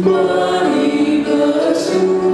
我一个心。